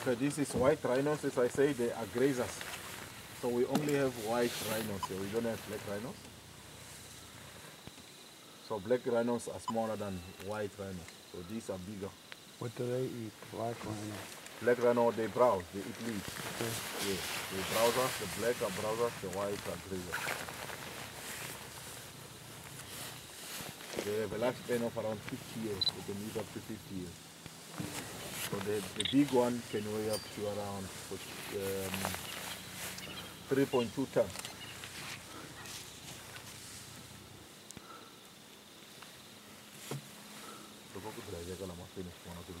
Okay, this is white rhinos. As I say, they are grazers. So we only have white rhinos here. We don't have black rhinos. So black rhinos are smaller than white rhinos. So these are bigger. What do they eat? Black rhino. Black rhino, they browse. They eat leaves. Okay. Yeah, they browsers. The black are browsers. The white are grazers. They have a lifespan of around 50 years. They can live up to 50 years. So the, the big one can weigh up to around um, 3.2 tons. Finish kona ku ri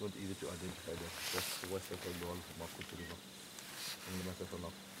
don't easy to identify them just west of the river only myself enough